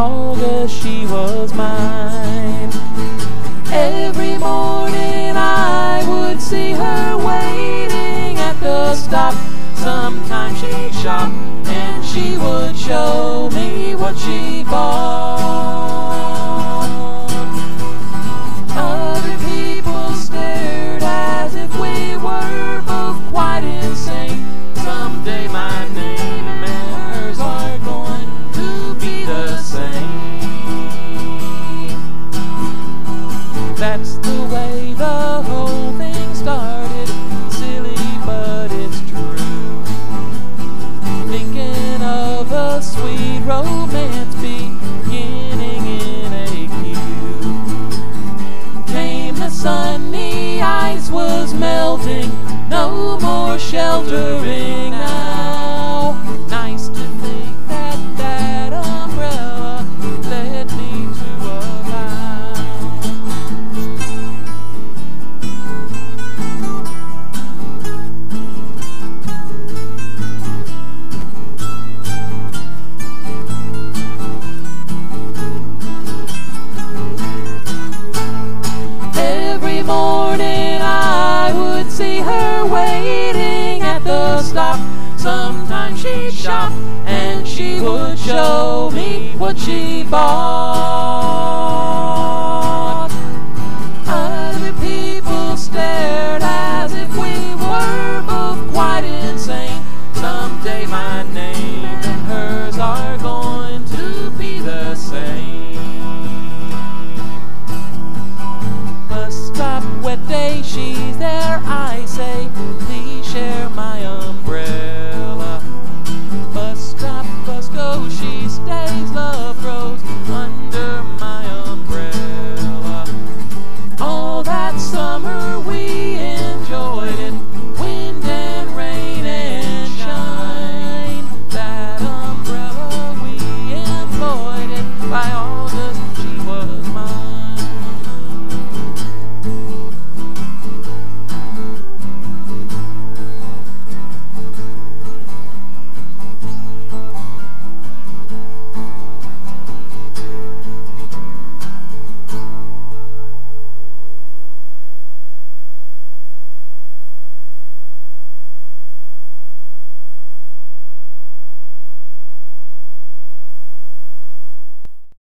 August she was mine. Every morning I would see her waiting at the stop. Sometimes she'd shop and she would show me what she bought. Sometimes she'd shop and she would show me what she bought.